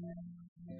Amen.